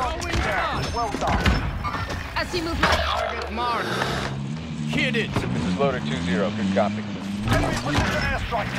Going down. Well done. I see movement. Target marked. Hit it. This is loader 2-0. Good copy. Enemy airstrike.